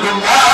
Hallelujah.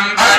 Tambata